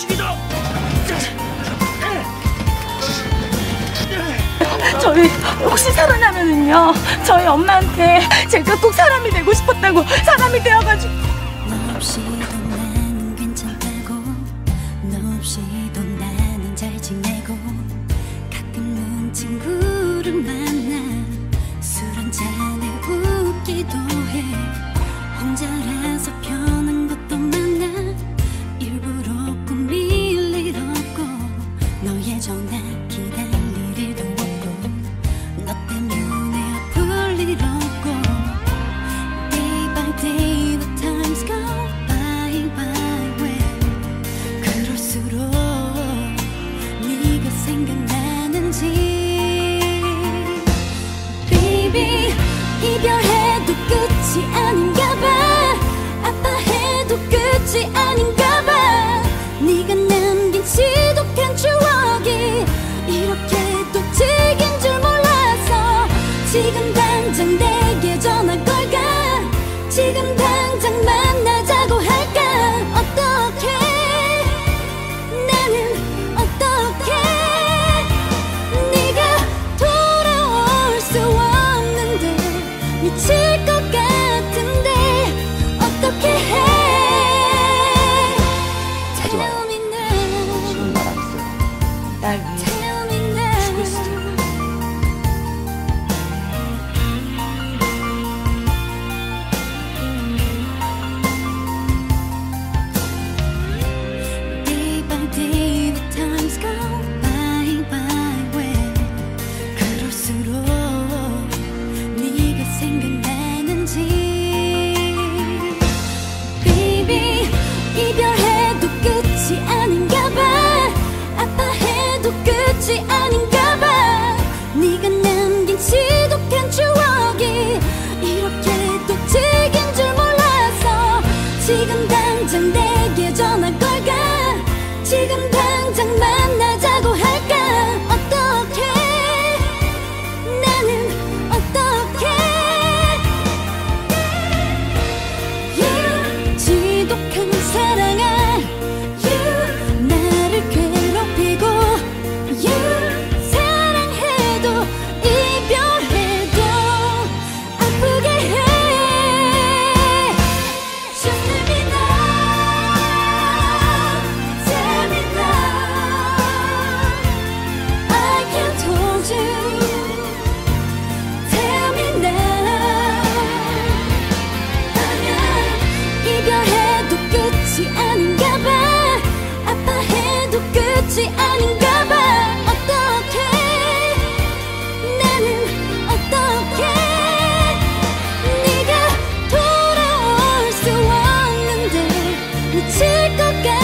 자식이다! 저희 혹시 살아나면은요 저희 엄마한테 제가 꼭 사람이 되고 싶었다고 사람이 되어가지고 너 없이도 나는 괜찮다고 너 없이도 나는 잘 지내고 지금 지금 당장 내게 전화 걸까? 지금 당 tengo que